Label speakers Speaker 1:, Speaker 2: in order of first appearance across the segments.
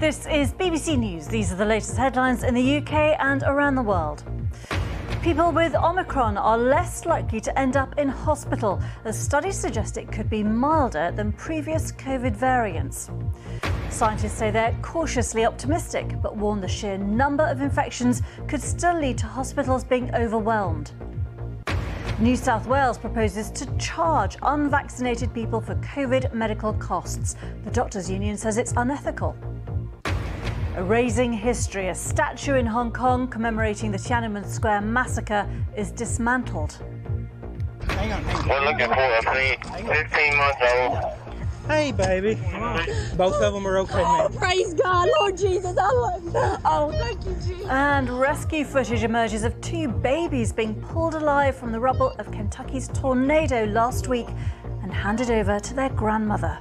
Speaker 1: This is BBC News. These are the latest headlines in the UK and around the world. People with Omicron are less likely to end up in hospital, as studies suggest it could be milder than previous COVID variants. Scientists say they're cautiously optimistic, but warn the sheer number of infections could still lead to hospitals being overwhelmed. New South Wales proposes to charge unvaccinated people for COVID medical costs. The Doctors' Union says it's unethical. Erasing history, a statue in Hong Kong commemorating the Tiananmen Square massacre is dismantled.
Speaker 2: Hang on, hang on. We're looking for a 15 months old.
Speaker 3: Hey, baby. Both of them are okay,
Speaker 4: Oh,
Speaker 3: man.
Speaker 4: praise God, Lord Jesus. Oh, oh thank you, Jesus.
Speaker 1: And rescue footage emerges of two babies being pulled alive from the rubble of Kentucky's tornado last week and handed over to their grandmother.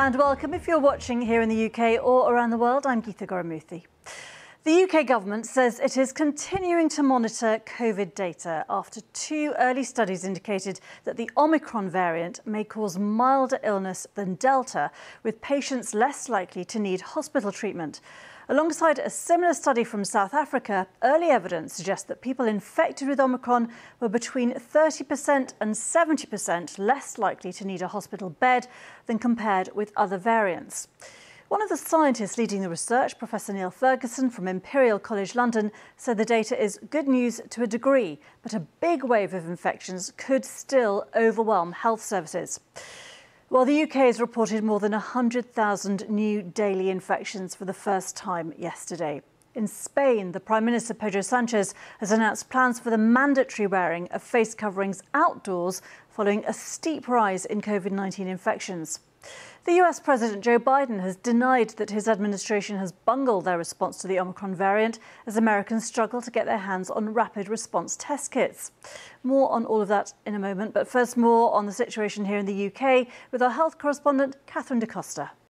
Speaker 1: And welcome. If you're watching here in the UK or around the world, I'm Geeta Guru-Murthy. The UK government says it is continuing to monitor COVID data after two early studies indicated that the Omicron variant may cause milder illness than Delta, with patients less likely to need hospital treatment. Alongside a similar study from South Africa, early evidence suggests that people infected with Omicron were between 30% and 70% less likely to need a hospital bed than compared with other variants. One of the scientists leading the research, Professor Neil Ferguson from Imperial College London, said the data is good news to a degree, but a big wave of infections could still overwhelm health services. Well, the UK has reported more than 100,000 new daily infections for the first time yesterday. In Spain, the Prime Minister Pedro Sanchez has announced plans for the mandatory wearing of face coverings outdoors following a steep rise in COVID 19 infections. The US President Joe Biden has denied that his administration has bungled their response to the Omicron variant as Americans struggle to get their hands on rapid response test kits. More on all of that in a moment, but first, more on the situation here in the UK with our health correspondent, Katharine Da Costa.